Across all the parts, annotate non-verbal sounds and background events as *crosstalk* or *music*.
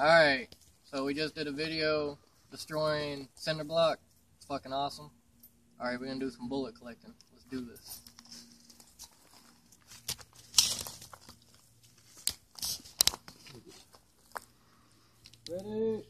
Alright, so we just did a video destroying cinder block. It's fucking awesome. Alright, we're gonna do some bullet collecting. Let's do this. Ready?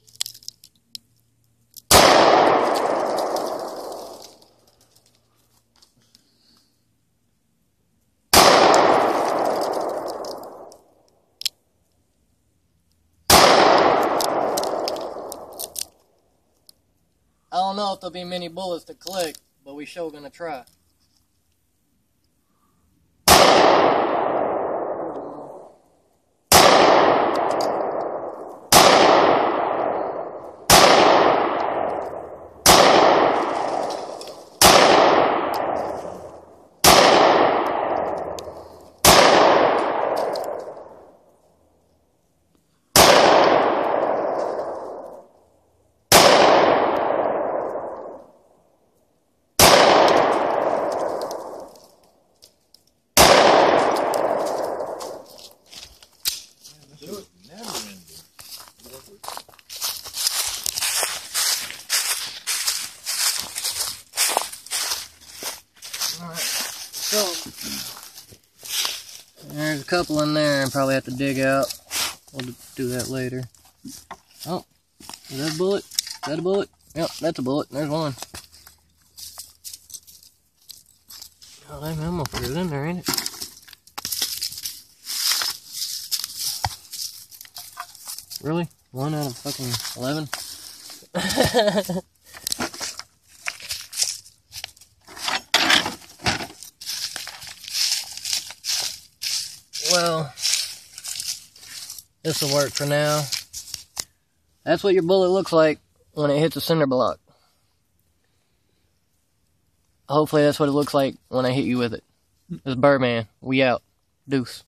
I don't know if there'll be many bullets to collect, but we sure gonna try. So there's a couple in there and probably have to dig out. We'll do that later. Oh, is that a bullet? Is that a bullet? Yep, that's a bullet. There's one. Oh, that ammo it in there, ain't it? Really? One out of fucking eleven? *laughs* well, this will work for now. That's what your bullet looks like when it hits a cinder block. Hopefully that's what it looks like when I hit you with it. Is Birdman. We out. Deuce.